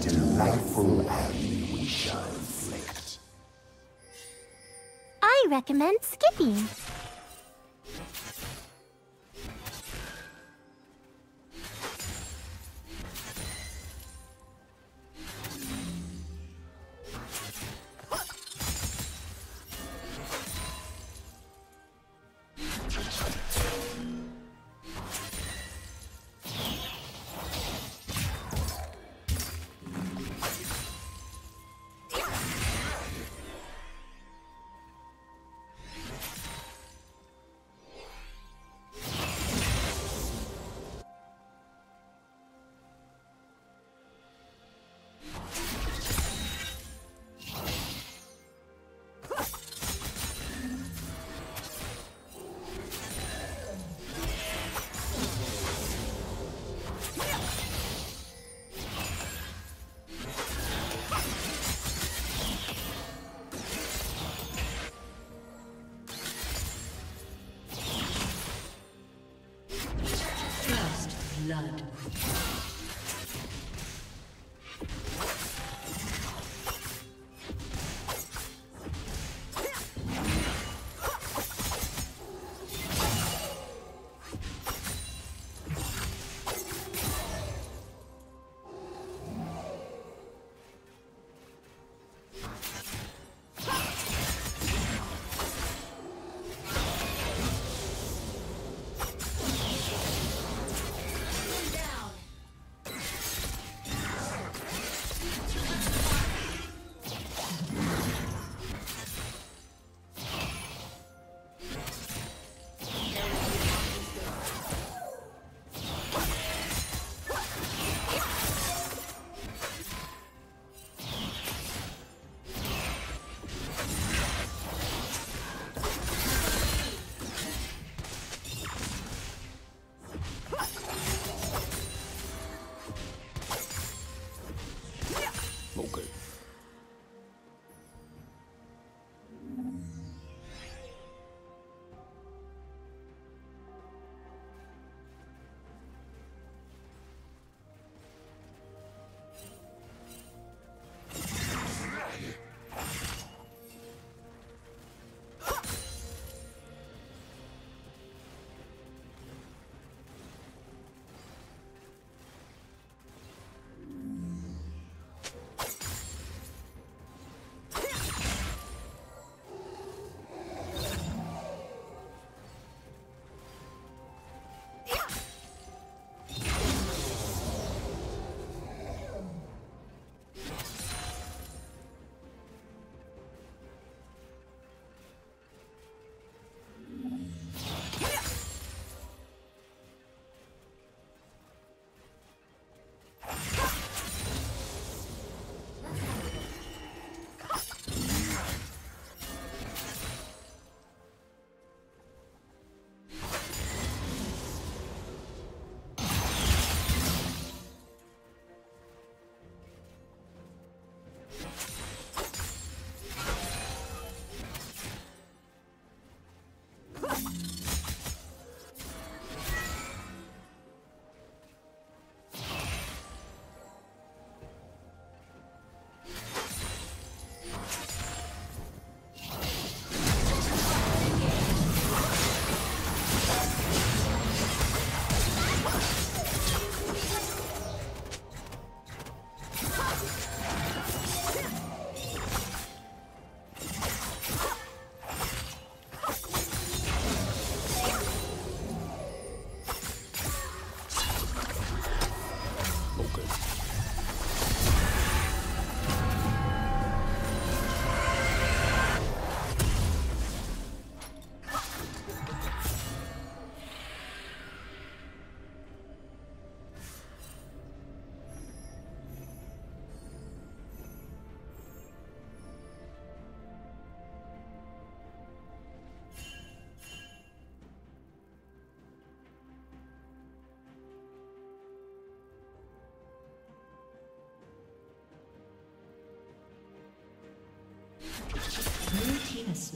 delightful agony we shall inflict. I recommend skipping.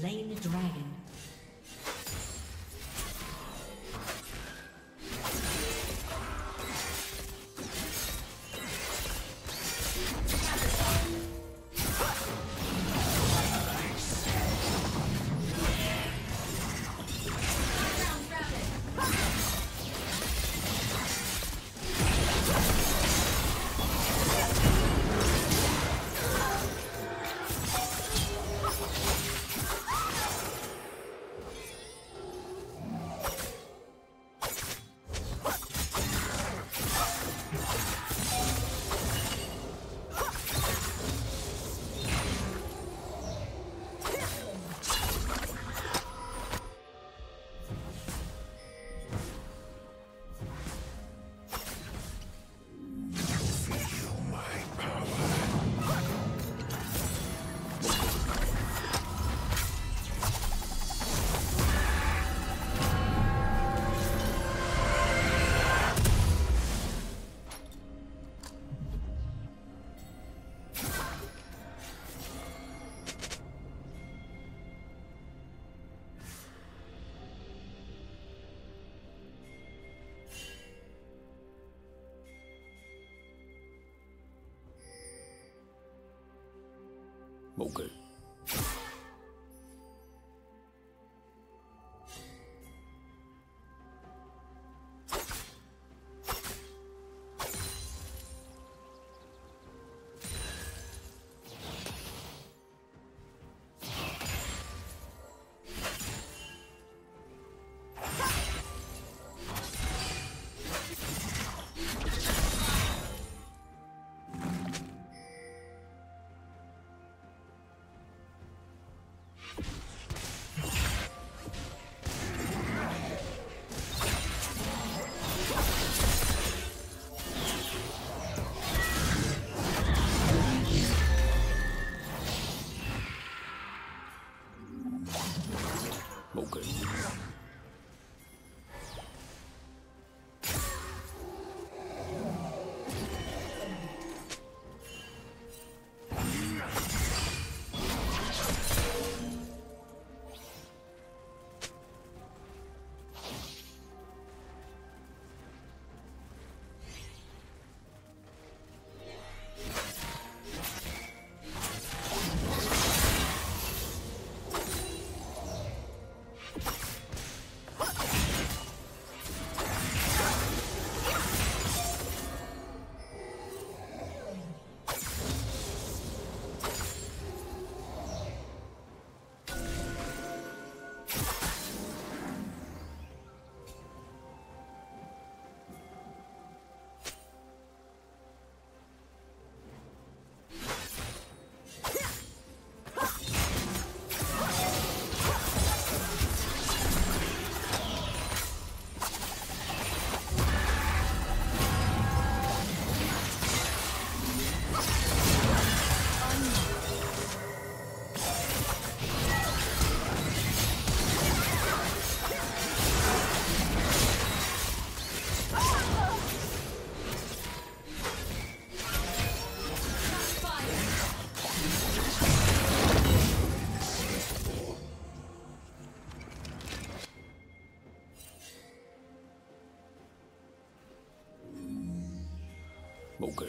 Slain the dragon. Бога. Bụng cười.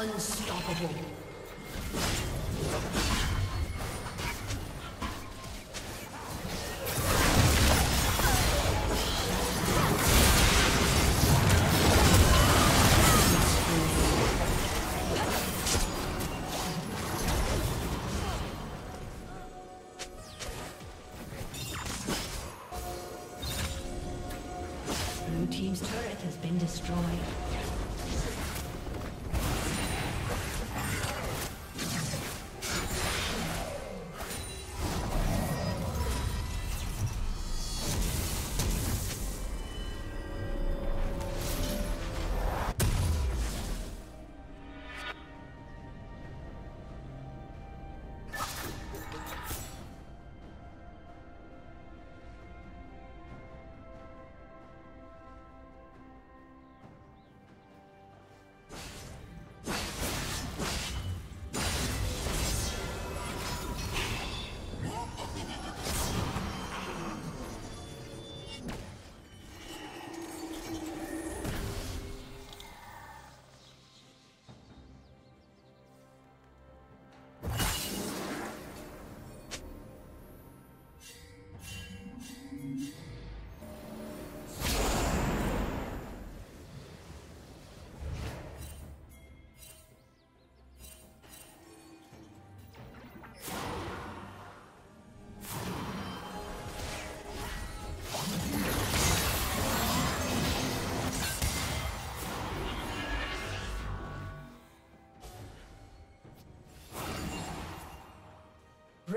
Unstoppable.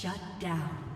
Shut down.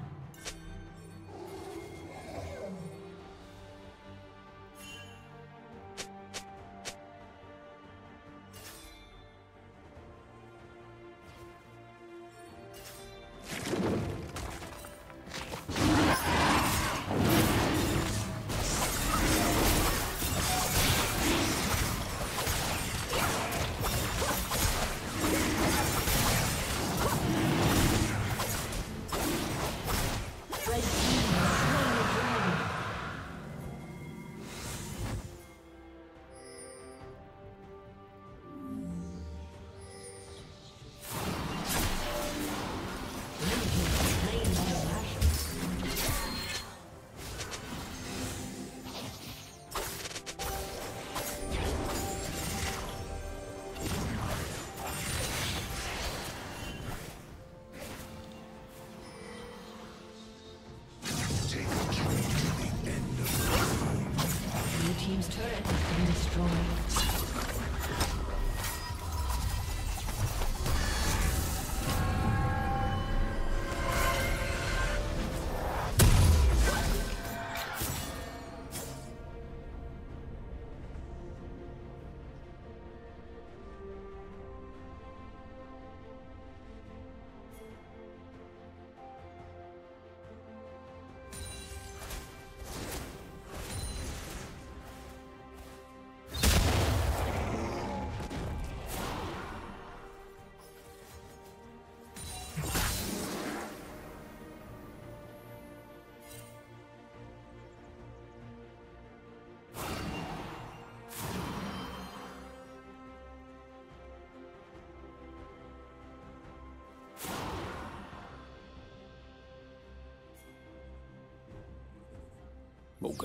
Ok.